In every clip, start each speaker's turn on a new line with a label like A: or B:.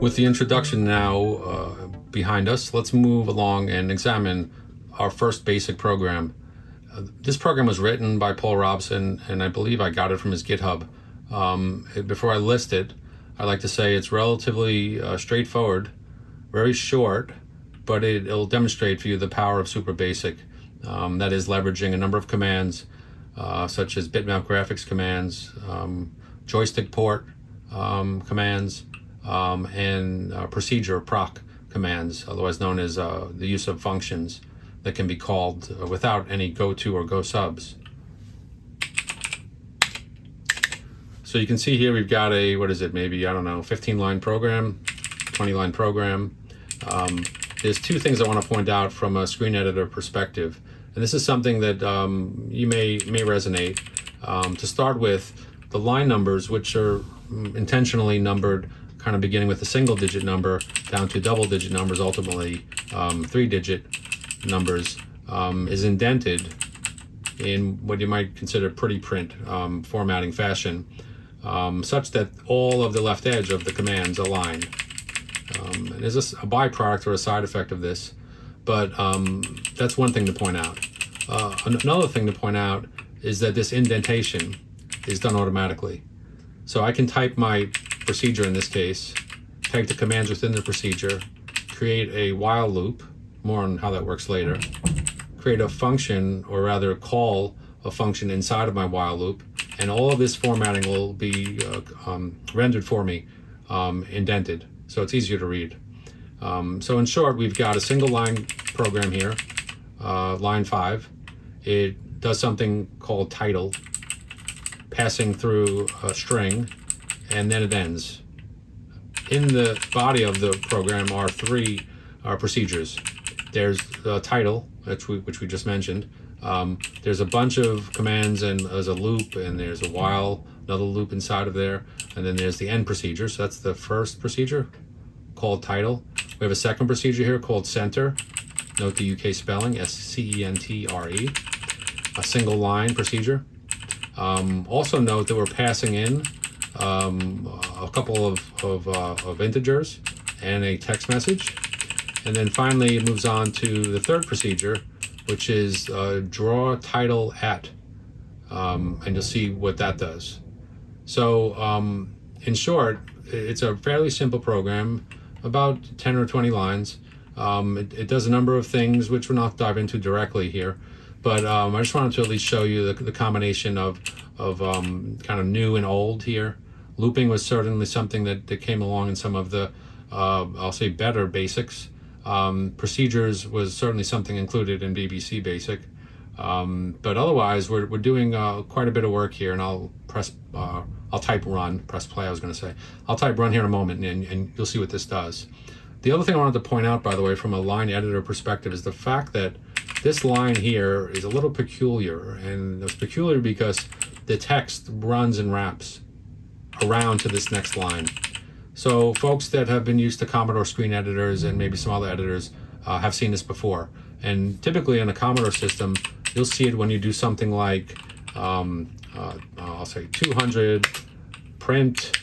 A: With the introduction now uh, behind us, let's move along and examine our first basic program. Uh, this program was written by Paul Robson, and I believe I got it from his GitHub. Um, before I list it, I'd like to say it's relatively uh, straightforward, very short, but it, will demonstrate for you the power of Super Basic. Um, that is leveraging a number of commands, uh, such as bitmap graphics commands, um, joystick port um, commands, um, and uh, procedure proc commands, otherwise known as uh, the use of functions that can be called uh, without any go to or go subs. So you can see here we've got a, what is it, maybe, I don't know, 15 line program, 20 line program. Um, there's two things I want to point out from a screen editor perspective. And this is something that um, you may, may resonate. Um, to start with, the line numbers, which are mm, intentionally numbered kind of beginning with a single digit number down to double digit numbers, ultimately um, three digit numbers, um, is indented in what you might consider pretty print um, formatting fashion, um, such that all of the left edge of the commands align. Um, and there's a, a, byproduct or a side effect of this, but um, that's one thing to point out. Uh, another thing to point out is that this indentation is done automatically. So I can type my procedure in this case, take the commands within the procedure, create a while loop, more on how that works later, create a function, or rather call a function inside of my while loop, and all of this formatting will be uh, um, rendered for me, um, indented, so it's easier to read. Um, so in short, we've got a single line program here, uh, line five. It does something called title, passing through a string, and then it ends. In the body of the program are three uh, procedures. There's the title, which we, which we just mentioned. Um, there's a bunch of commands and there's a loop and there's a while, another loop inside of there. And then there's the end procedure. So that's the first procedure called title. We have a second procedure here called center. Note the UK spelling, S-C-E-N-T-R-E. -E. A single line procedure. Um, also note that we're passing in um, a couple of, of, uh, of, integers and a text message. And then finally it moves on to the third procedure, which is uh, draw title at. Um, and you'll see what that does. So um, in short, it's a fairly simple program, about 10 or 20 lines. Um, it, it, does a number of things which we're not dive into directly here. But um, I just wanted to at least show you the, the combination of, of um, kind of new and old here. Looping was certainly something that, that came along in some of the, uh, I'll say, better basics. Um, procedures was certainly something included in BBC Basic. Um, but otherwise, we're, we're doing uh, quite a bit of work here, and I'll press, uh, I'll type run, press play, I was going to say. I'll type run here in a moment, and, and you'll see what this does. The other thing I wanted to point out, by the way, from a line editor perspective, is the fact that this line here is a little peculiar, and it's peculiar because the text runs and wraps around to this next line. So folks that have been used to Commodore screen editors and maybe some other editors uh, have seen this before. And typically in a Commodore system, you'll see it when you do something like, um, uh, I'll say 200 print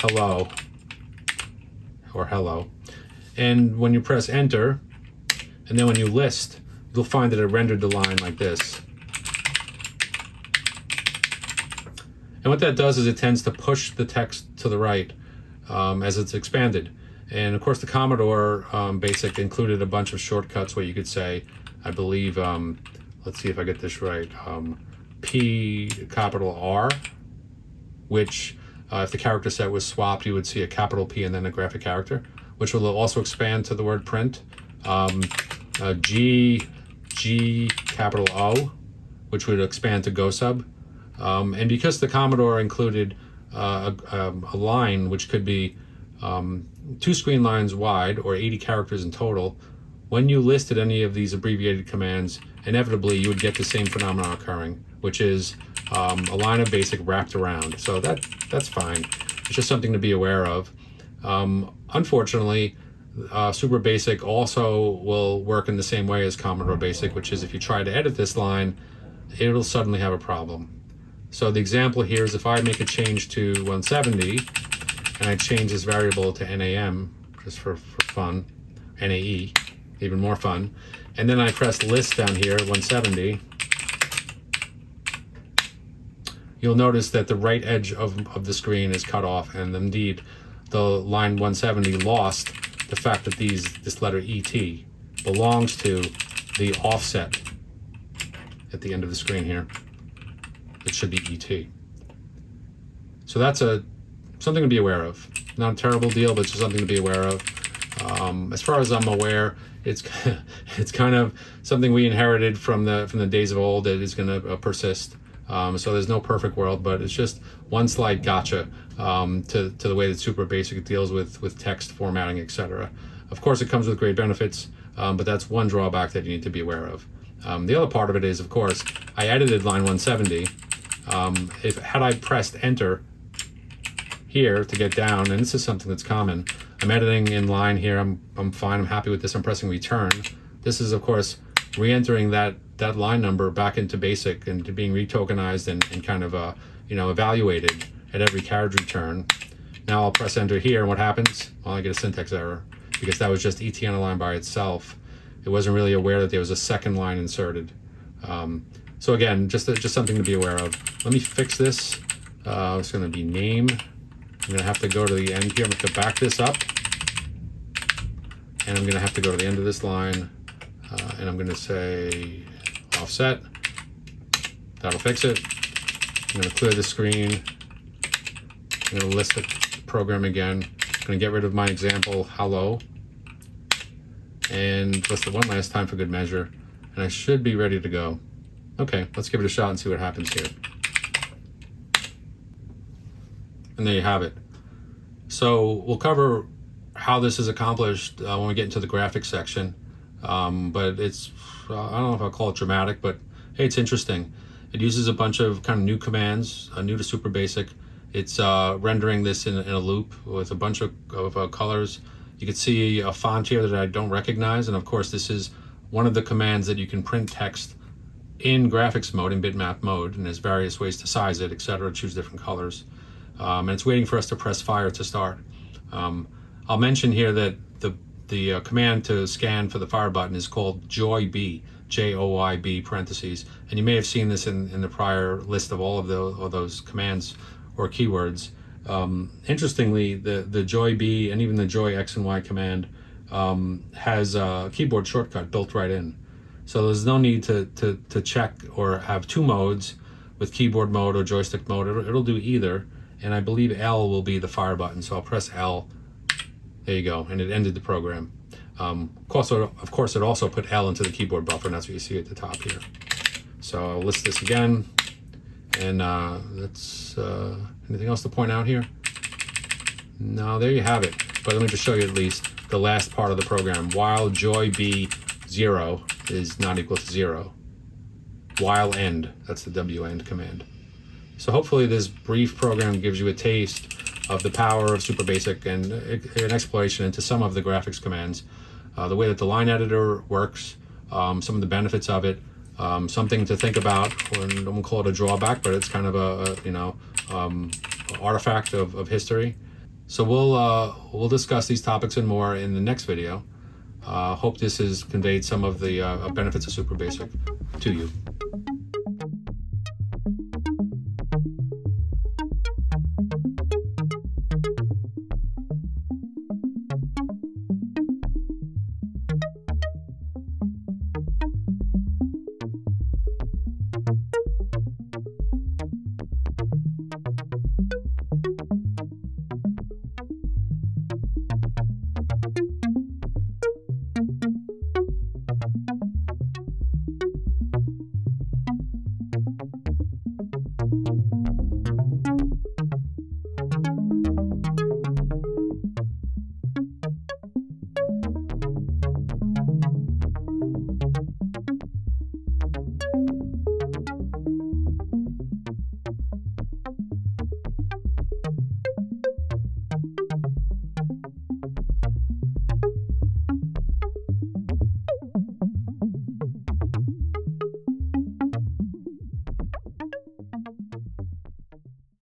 A: hello or hello. And when you press enter, and then when you list, you'll find that it rendered the line like this. And what that does is it tends to push the text to the right um, as it's expanded. And of course, the Commodore um, Basic included a bunch of shortcuts where you could say, I believe, um, let's see if I get this right, um, P capital R, which uh, if the character set was swapped, you would see a capital P and then a graphic character, which will also expand to the word print. Um, uh, G, G capital O, which would expand to go sub. Um, and because the Commodore included uh, a, a, line which could be um, two screen lines wide or 80 characters in total, when you listed any of these abbreviated commands, inevitably you would get the same phenomenon occurring, which is um, a line of basic wrapped around. So that that's fine. It's just something to be aware of. Um, unfortunately, uh, Super Basic also will work in the same way as Commodore Basic, which is if you try to edit this line, it'll suddenly have a problem. So the example here is if I make a change to 170 and I change this variable to NAM just for, for fun, NAE, even more fun. And then I press list down here 170. You'll notice that the right edge of, of the screen is cut off and indeed the line 170 lost the fact that these this letter ET belongs to the offset at the end of the screen here. It should be ET. So that's a something to be aware of. Not a terrible deal, but just something to be aware of. Um, as far as I'm aware, it's it's kind of something we inherited from the from the days of old that is going to uh, persist. Um, so there's no perfect world, but it's just one slide gotcha um, to, to the way that Super Basic deals with, with text formatting, etc. Of course, it comes with great benefits, um, but that's one drawback that you need to be aware of. Um, the other part of it is, of course, I edited line 170. Um, if had I pressed enter here to get down, and this is something that's common, I'm editing in line here. I'm, I'm fine. I'm happy with this. I'm pressing return. This is, of course, re-entering that that line number back into basic and being retokenized and, and kind of uh, you know evaluated at every carriage return. Now I'll press enter here and what happens? Well, I get a syntax error because that was just ET on a line by itself. It wasn't really aware that there was a second line inserted. Um, so again, just, just something to be aware of. Let me fix this. Uh, it's going to be name. I'm going to have to go to the end here. I'm going to back this up. And I'm going to have to go to the end of this line. Uh, and I'm going to say offset. That'll fix it. I'm going to clear the screen. I'm going to list the program again. I'm going to get rid of my example hello. And list it one last time for good measure. And I should be ready to go. Okay, let's give it a shot and see what happens here. And there you have it. So we'll cover how this is accomplished uh, when we get into the graphics section. Um, but it's I don't know if I'll call it dramatic, but hey, it's interesting. It uses a bunch of kind of new commands, uh, new to super basic. It's uh, rendering this in, in, a loop with a bunch of, of uh, colors. You can see a font here that I don't recognize. And of course, this is one of the commands that you can print text in graphics mode, in bitmap mode, and there's various ways to size it, etc. choose different colors. Um, and it's waiting for us to press fire to start. Um, I'll mention here that the the uh, command to scan for the fire button is called joyb, J-O-Y-B parentheses. And you may have seen this in, in the prior list of all of, the, all those commands or keywords. Um, interestingly, the, the joyb and even the joy X and Y command um, has a keyboard shortcut built right in. So there's no need to, to, to check or have two modes with keyboard mode or joystick mode. It'll, it'll do either. And I believe L will be the fire button. So I'll press L there you go, and it ended the program. Um, of, course, of course, it also put L into the keyboard buffer, and that's what you see at the top here. So I'll list this again, and uh, that's uh, anything else to point out here? No, there you have it. But let me just show you at least the last part of the program. While joy b zero is not equal to zero. While end, that's the w end command. So hopefully this brief program gives you a taste of the power of Super Basic and an exploration into some of the graphics commands, uh, the way that the line editor works, um, some of the benefits of it, um, something to think about. and I won't call it a drawback, but it's kind of a, a you know um, artifact of, of history. So we'll uh, we'll discuss these topics and more in the next video. Uh, hope this has conveyed some of the uh, benefits of Super Basic to you.